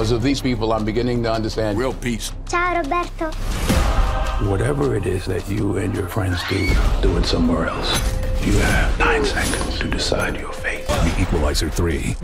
Because of these people, I'm beginning to understand Real peace. Ciao Roberto. Whatever it is that you and your friends do, do it somewhere else. You have nine seconds to decide your fate. The Equalizer 3.